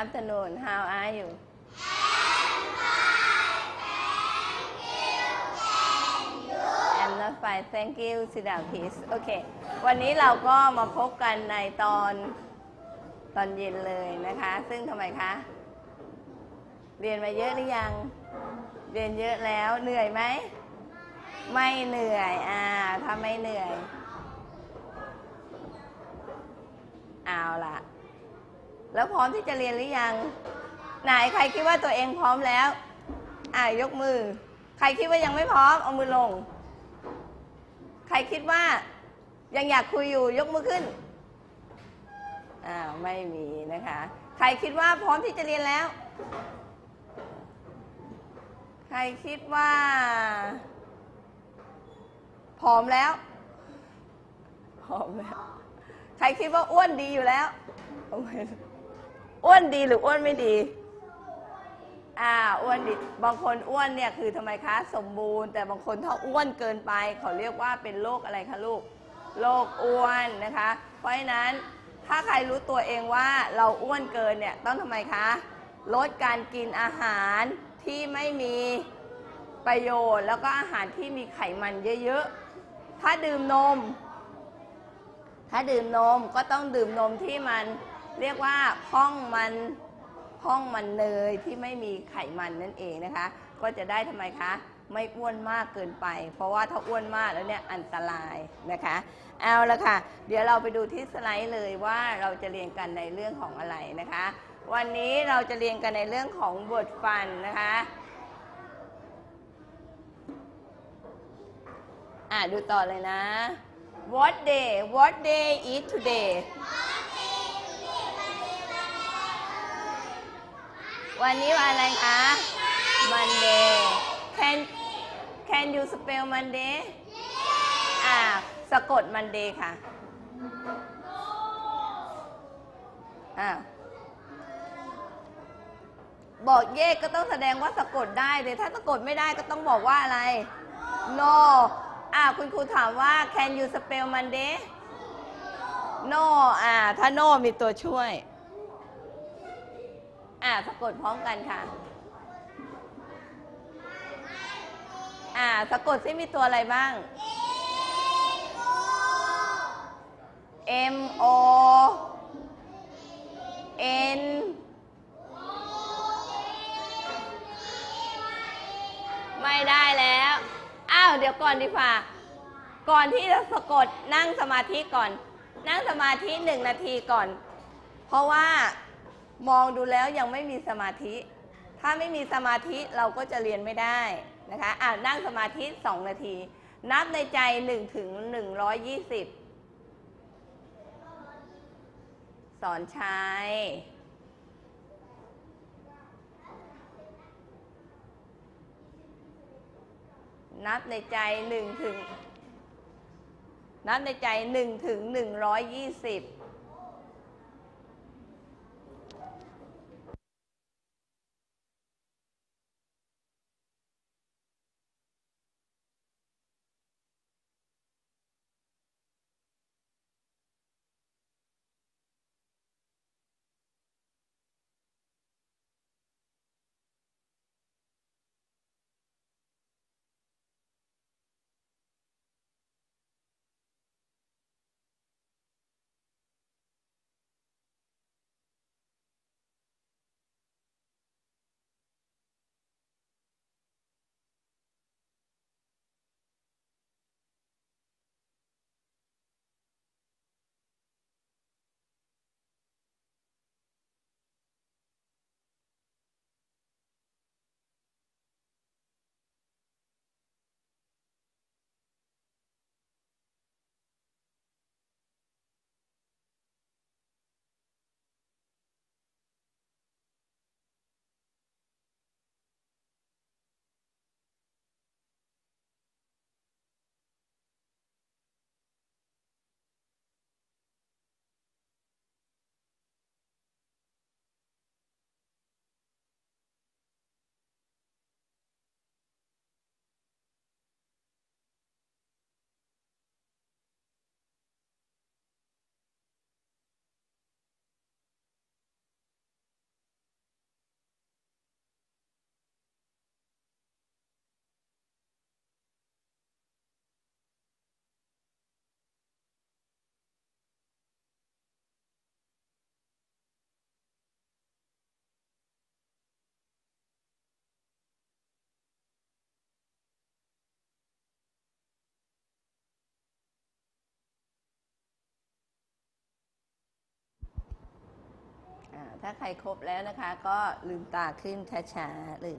afternoon how are you I'm not fine thank you sit down please โอเควันนี้เราก็มาพบกันในตอนตอนเย็นเลยนะคะ ซึ่งทำไมคะ เรียนมาเยอะหรือยัง เรียนเยอะแล้วเหนื่อยไหม ไม่เหนื่อย อ่าถ้าไม่เหนื่อย เอาล่ะ แล้วพร้อมที่จะเรียนหรือยัง ไหนใครคิดว่าตัวเองพร้อมแล้ว อ่ายกมือ ใครคิดว่ายังไม่พร้อม เอามือลง ใครคิดว่า ยังอยากคุยอยู่ยกมือขึ้น อ่าวไม่มีนะคะ ใครคิดว่าพร้อมที่จะเรียนแล้ว ใครคิดว่าพร้อมแล้วพร้อมแล้ว ใครคิดว่าอ้วนดีอยู่แล้วเอ้วนดีหรืออ้วนไม่ดี อ่า อ้วนดี บางคนอ้วนเนี่ยคือทำไมคะ สมบูรณ์ แต่บางคนถ้าอ้วนเกินไป เขาเรียกว่าเป็นโรคอะไรคะลูก โรคอ้วนนะคะ เพราะฉะนั้นถ้าใครรู้ตัวเองว่าเราอ้วนเกินเนี่ยต้องทำไมคะ ลดการกินอาหารที่ไม่มีประโยชน์ แล้วก็อาหารที่มีไขมันเยอะๆ ถ้าดื่มนม ถ้าดื่มนมก็ต้องดื่มนมที่มัน เรียกว่าพ่องมันพ่องมันเนยที่ไม่มีไขมันนั่นเองนะคะ ก็จะได้ทำไมคะ ไม่อ้วนมากเกินไป เพราะว่าถ้าอ้วนมากแล้วเนี่ยอันตรายนะคะ เอาละค่ะ เดี๋ยวเราไปดูที่สไลด์เลยว่าเราจะเรียนกันในเรื่องของอะไรนะคะ วันนี้เราจะเรียนกันในเรื่องของบทฟันนะคะอะดูต่อเลยนะ What day What day is today วันนี้วันอะไรคะ Monday Can Can you spell Monday อ่าสะกด Monday ค่ะอ่าบอกเย่ก็ต้องแสดงว่าสะกดได้เลยถ้าสะกดไม่ได้ก็ต้องบอกว่าอะไร no อ่าคุณครูถามว่า can you spell Monday no อ่าถ้า no มีตัวช่วย อ่าสะกดพร้อมกันค่ะ อ่าสะกดซิมีตัวอะไรบ้าง M O N ไม่ได้แล้ว อ้าว เดี๋ยวก่อนดีกว่า ก่อนที่จะสะกดนั่งสมาธิก่อน นั่งสมาธิหนึ่งนาทีก่อน เพราะว่า มองดูแล้วยังไม่มีสมาธิ ถ้าไม่มีสมาธิเราก็จะเรียนไม่ได้นะคะอ่านั่งสมาธิ 2 นาที นับในใจ1ถึง120 สอนชายนับในใจ1ถึง นับในใจ1ถึง120 ถ้าใครครบแล้วนะคะ ก็ลืมตาขึ้นช้าๆเลย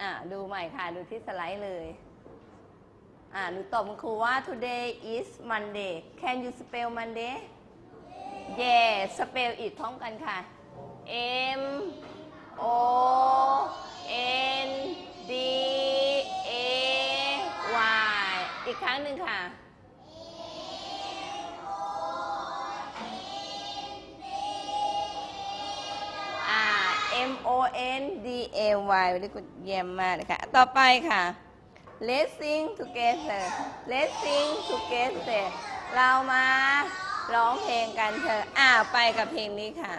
อะ ดูใหม่ค่ะ ดูที่สไลด์เลย อ่าหนูตอบคุณครูว่า today is Monday can you spell Monday yes spell it พร้อมกันค่ะ M O N D A Y อีกครั้งหนึ่งค่ะ M O N D A Y วันนี้คุณเยี่ยมมากเลยค่ะ ต่อไปค่ะ Let's sing together Let's sing together เรามาร้องเพลงกันเถอะอ่าไปกับเพลงนี้ค่ะ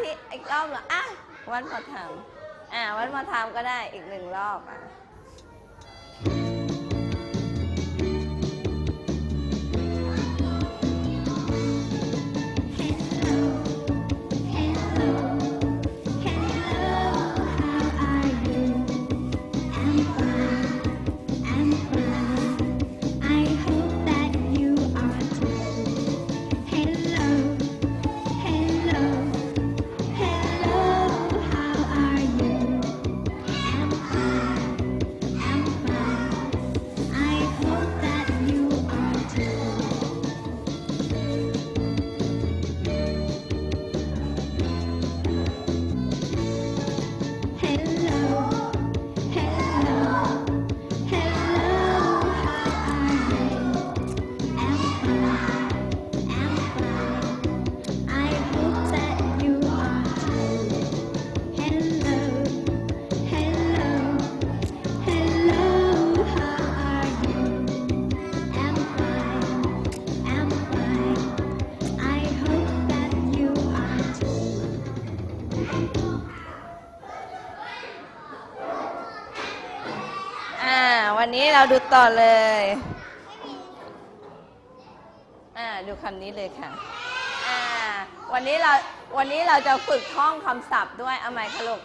ที่อีกรอบเหรออะวันมาทำอ่าวันมาทำก็ได้อีกหนึ่งรอบอะ อ่า วันนี้เราดูต่อเลย อ่า ดูคำนี้เลยค่ะ อ่า วันนี้เรา วันนี้เราจะฝึกท่องคำศัพท์ด้วย เอาไหมคะลูก